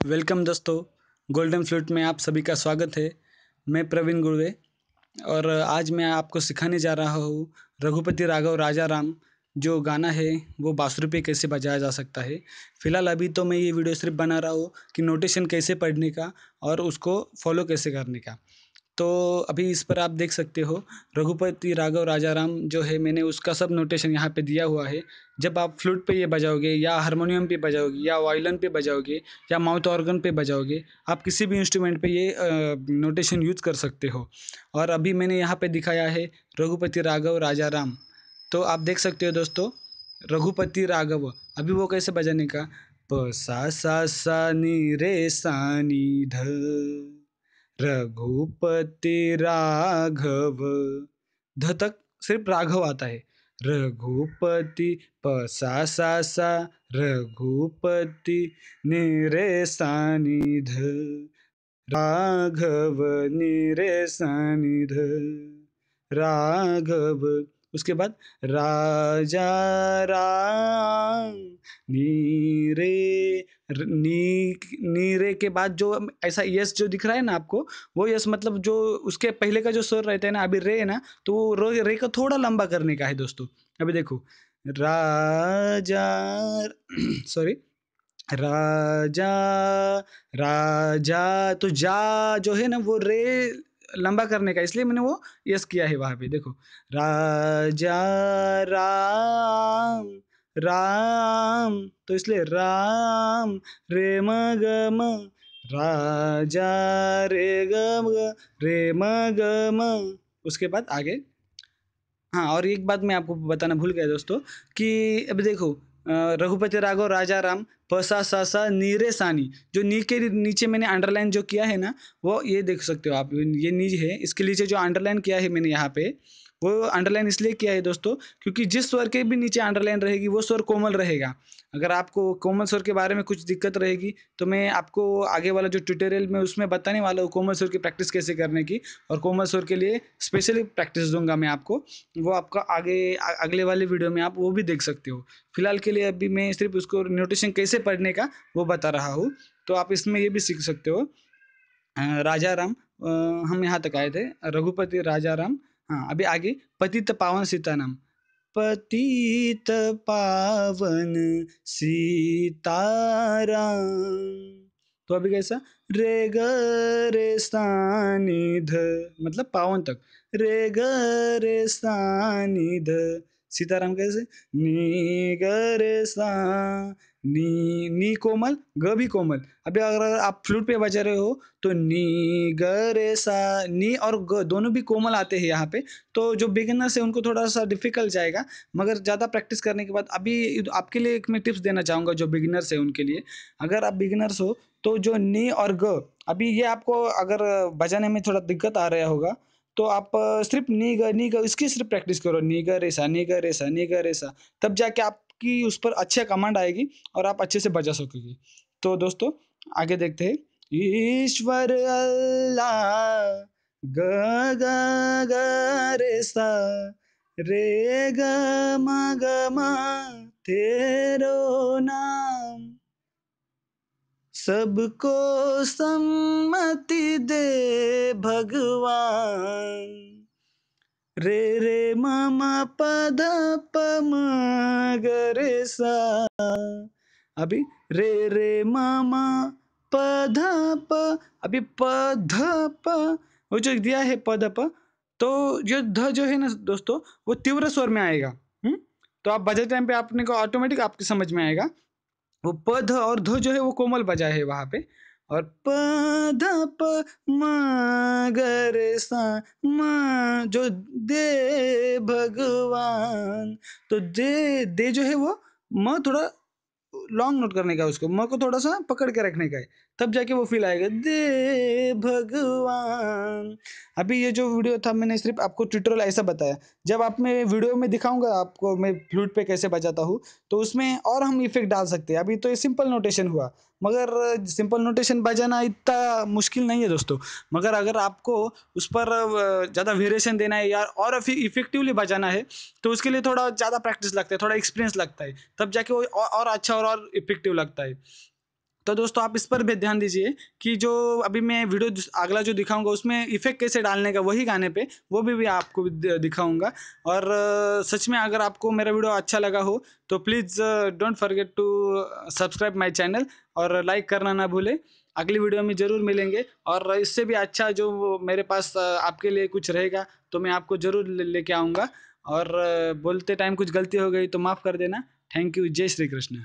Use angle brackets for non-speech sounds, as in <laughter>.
Welcome दोस्तों golden flute में आप सभी का स्वागत है। मैं प्रवीण गुर्वे और आज मैं आपको सिखाने जा रहा हूँ रघुपति राघव राजा राम जो गाना है, वो बाँसुरी पे कैसे बजाया जा सकता है। फ़िलहाल अभी तो मैं ये वीडियो सिर्फ़ बना रहा हूँ कि नोटेशन कैसे पढ़ने का और उसको फॉलो कैसे करने का। तो अभी इस पर आप देख सकते हो, रघुपति राघव राजा राम जो है, मैंने उसका सब नोटेशन यहाँ पे दिया हुआ है। जब आप फ्लूट पे ये बजाओगे, या हारमोनियम पे बजाओगे, या वायलन पे बजाओगे, या माउथ ऑर्गन पे बजाओगे, आप किसी भी इंस्ट्रूमेंट पे ये नोटेशन यूज़ कर सकते हो। और अभी मैंने यहाँ पे दिखाया है, रघुपति राघव राजा राम तो आप देख सकते हो दोस्तों, रघुपति राघव, अभी वो कैसे बजाने का, प, सा सा सा, नी, रे, सा, नी, ध रघुपति राघव। ध तक सिर्फ़ राघव आता है। रघुपति प सा सा। सा रघुपति निरे सानिध राघव निरे सानिध राघव, उसके बाद राजा, राम। नीरे नी नीरे के बाद जो ऐसा यस जो दिख रहा है ना आपको वो यस मतलब जो उसके पहले का जो स्वर रहता है ना अभी रे है ना तो वो रे, रे को थोड़ा लंबा करने का है दोस्तों। अभी देखो राजा <clears throat> सॉरी राजा राजा तो जा जो है ना वो रे लंबा करने का इसलिए मैंने वो यस किया है वहाँ पे देखो। राजा राम राम तो इसलिए राम रे म ग म, राजा रे ग म रे म ग म। उसके बाद आगे। हाँ और एक बात मैं आपको बताना भूल गया दोस्तों, कि अब देखो रघुपति राघव, राजा राम पसा सा सा नीरे सानी जो नी के नीचे मैंने अंडरलाइन जो किया है ना, वो ये देख सकते हो आप, ये नीज है, इसके नीचे जो अंडरलाइन किया है मैंने यहाँ पे वो अंडरलाइन इसलिए किया है दोस्तों, क्योंकि जिस स्वर के भी नीचे अंडरलाइन रहेगी, वो स्वर कोमल रहेगा। अगर आपको कोमल स्वर के बारे में कुछ दिक्कत रहेगी तो मैं आपको आगे वाला जो ट्यूटोरियल में उसमें बताने वाला हूँ कोमल स्वर की प्रैक्टिस कैसे करने की, और कोमल स्वर के लिए स्पेशली प्रैक्टिस दूँगा मैं आपको। वो आपका आगे, अगले वाले वीडियो में आप वो भी देख सकते हो। फ़िलहाल के लिए अभी मैं सिर्फ़ उसको नोटेशन कैसे पढ़ने का, वो बता रहा हूँ। तो आप इसमें ये भी सीख सकते हो। राजा राम हम यहाँ तक आए थे। रघुपति राजा राम हाँ अभी आगे, पतित पावन सीता नाम पतित पावन सीताराम। तो अभी कैसा? रे ग, रे सानिध मतलब पावन तक। रे ग, रे सानिध सीताराम कैसे नी ग सा, नी नी कोमल, ग भी कोमल। अभी अगर आप फ्लूट पे बजा रहे हो तो नी ग सा, नी और ग दोनों भी कोमल आते हैं यहाँ पे। तो जो बिगिनर्स है, उनको थोड़ा सा डिफ़िकल्ट जाएगा, मगर ज़्यादा प्रैक्टिस करने के बाद, अभी आपके लिए एक मैं टिप्स देना चाहूँगा जो बिगिनर्स है उनके लिए। अगर आप बिगिनर्स हो तो जो नी और ग, अभी ये आपको अगर बजाने में थोड़ा दिक्कत आ रहा होगा तो आप सिर्फ़ नी ग नी ग इसकी सिर्फ़ प्रैक्टिस करो नी ग रेसा नी ग रेसा नी ग रेसा, तब जाके आपकी उस पर अच्छे कमांड आएगी और आप अच्छे से बजा सकोगे। तो दोस्तों, आगे देखते हैं। ईश्वर अल्लाह, ग ग ग रे सा रे, ग, म ग, म, तेरो नाम। सबको सम्मति दे भगवान रे रे मामा पद पम गे सा अभी रे रे मामा पध प, अभी पध प, वो जो दिया है पद प तो जो ध जो है ना दोस्तों, वो तीव्र स्वर में आएगा हुँ? हम्म? तो आप बजाते टाइम पे आपने को ऑटोमेटिक आपके समझ में आएगा वो पध और ध जो है वो कोमल बजा है वहाँ पे। और प, ध, प, म, ग सा, म, जो दे, भगवान तो दे दे जो है वो म थोड़ा लॉन्ग नोट करने का उसको म को थोड़ा सा पकड़ के रखने का है। तब जाके वो फील आएगा, दे भगवान। अभी ये जो वीडियो था, मैंने सिर्फ़ आपको ट्यूटोरियल ऐसा बताया। जब आप मैं वीडियो में दिखाऊँगा आपको मैं फ्लूट पे कैसे बजाता हूँ तो उसमें और हम इफ़ेक्ट डाल सकते हैं। अभी तो ये सिंपल नोटेशन हुआ। मगर सिंपल नोटेशन बजाना इतना मुश्किल नहीं है दोस्तों। मगर अगर आपको उस पर ज़्यादा वेरिएशन देना है या और इफेक्टिवली बजाना है तो उसके लिए थोड़ा ज़्यादा प्रैक्टिस लगता है थोड़ा एक्सपीरियंस लगता है। तब जाके वो और अच्छा और, और इफ़ेक्टिव लगता है। तो दोस्तों आप इस पर भी ध्यान दीजिए कि जो अभी मैं वीडियो अगला जो दिखाऊँगा उसमें इफ़ेक्ट कैसे डालने का वही गाने पे वो भी, भी आपको दिखाऊँगा। और सच में अगर आपको मेरा वीडियो अच्छा लगा हो तो please don't forget to subscribe my channel और लाइक करना ना भूलें। अगली वीडियो में ज़रूर मिलेंगे और इससे भी अच्छा जो मेरे पास आपके लिए कुछ रहेगा तो मैं आपको ज़रूर लेके आऊँगा। और बोलते टाइम कुछ गलती हो गई तो माफ़ कर देना। थैंक यू जय श्री कृष्ण।